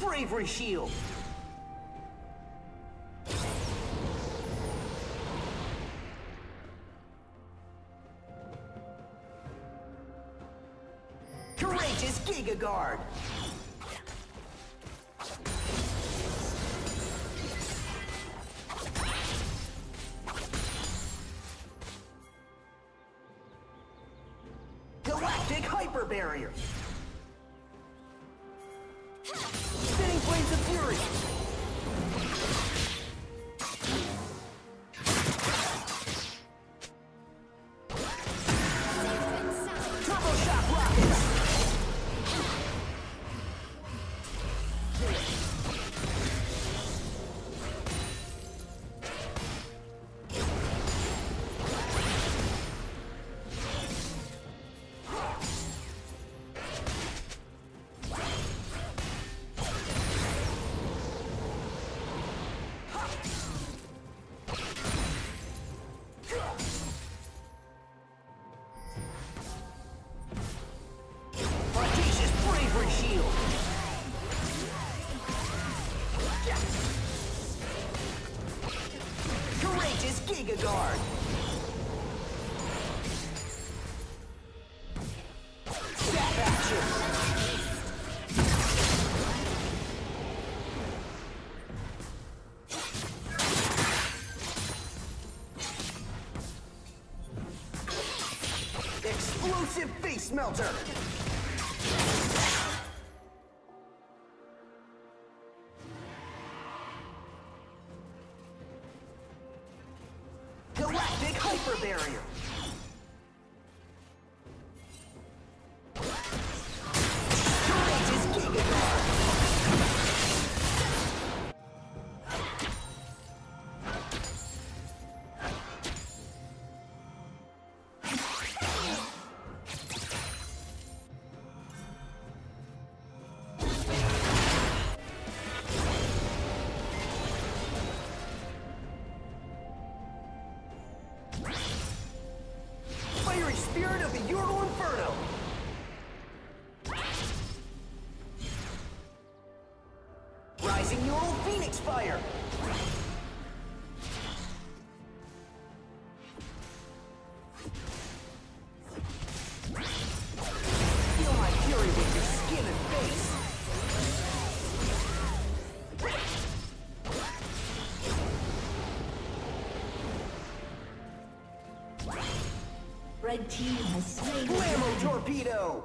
Bravery Shield! Giga Guard. Red team has slain. Torpedo!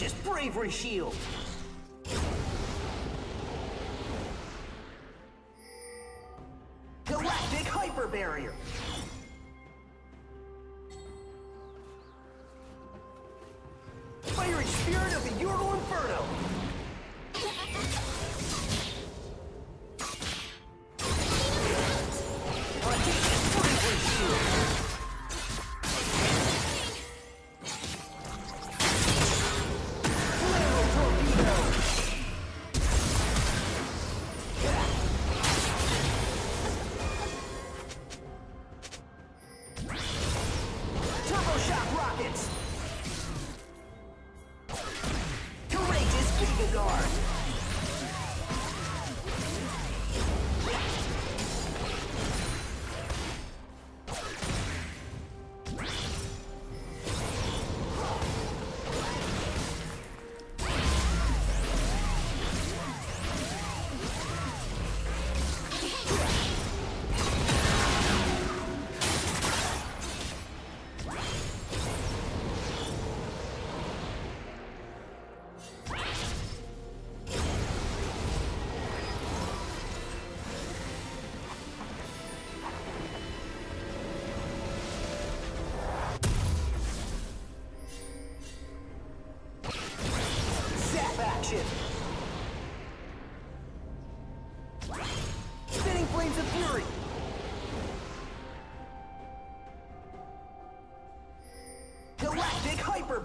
precious bravery shield.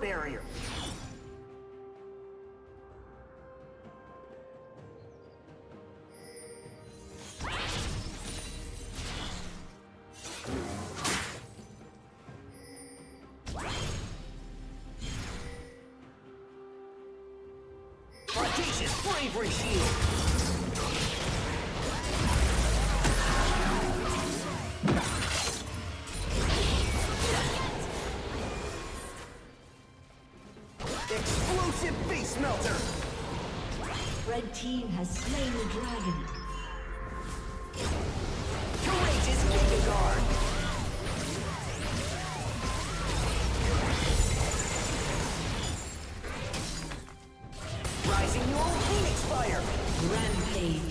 Barrier. Bravery Shield. Explosive Face Melter. Red team has slain the dragon. Courageous Guard. Rising Neural Phoenix Fire. Rampage.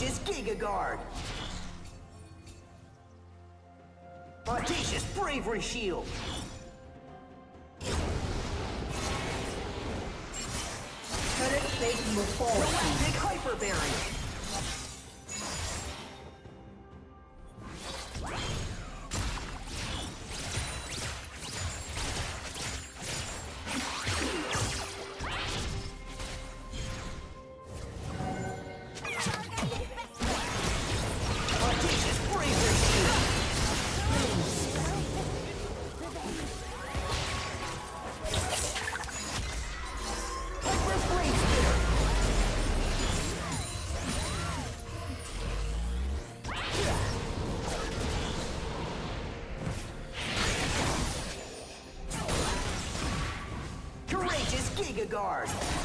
Courageous Giga Guard. Audacious Bravery Shield. Turret will fall Hyper Barrier. Guard.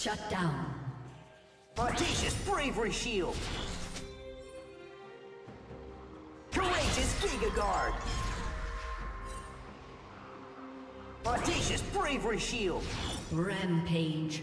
Shut down. Audacious Bravery Shield! Courageous Giga Guard! Audacious Bravery Shield! Rampage.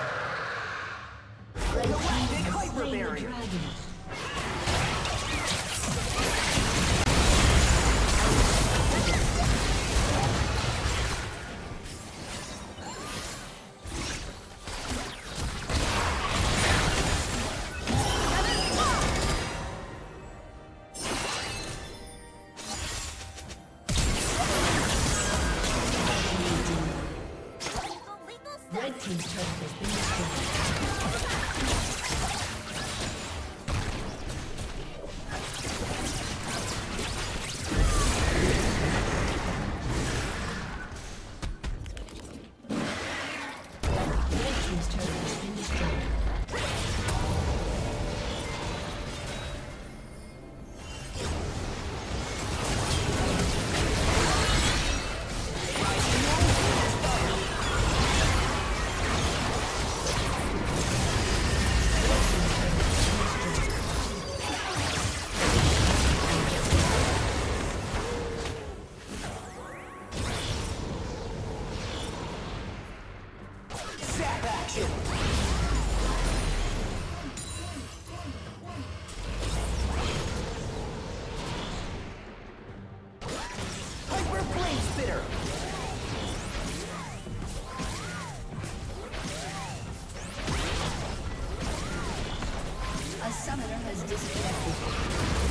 summoner has disconnected.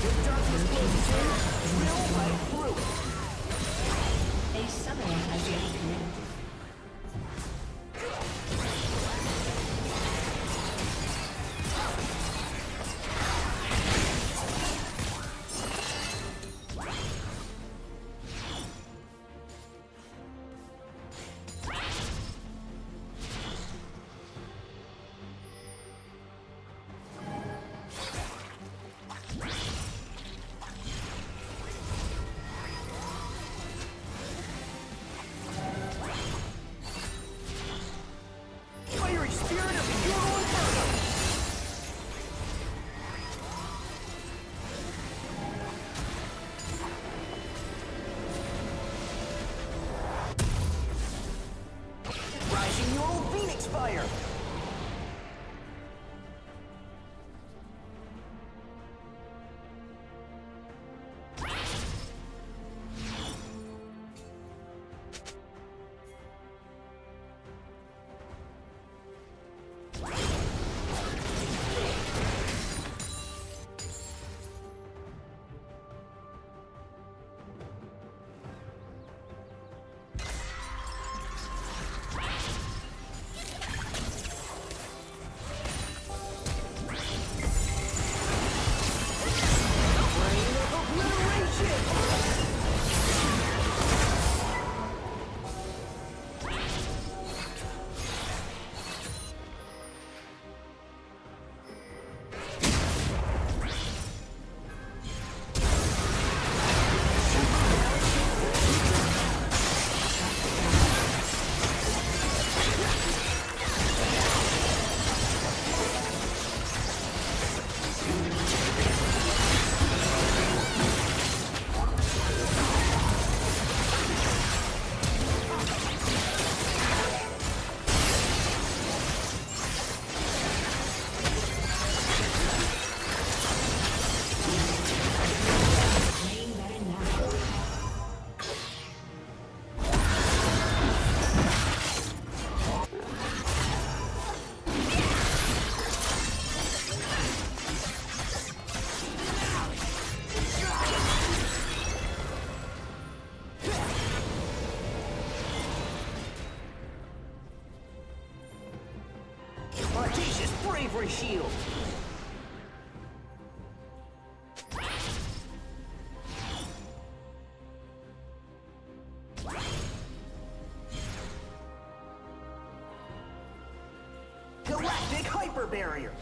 The darkness closes in, drill right through. A summoner has disconnected. Galactic hyper barrier.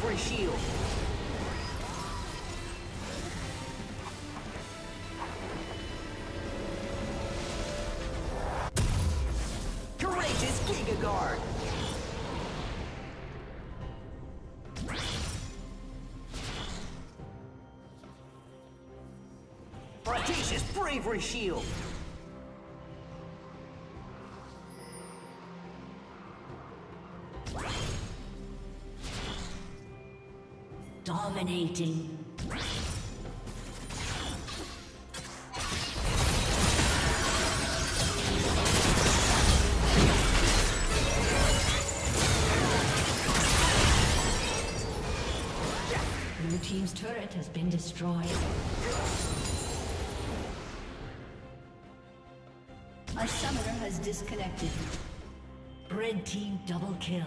Bravery shield. Courageous Giga Guard. Bravery shield. Dominating. Blue team's turret has been destroyed. A summoner has disconnected. Red team double kill.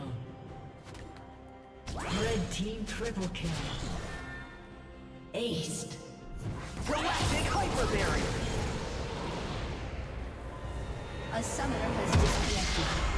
Red team triple kill. Aced. Galactic hyper barrier. A summoner has disconnected.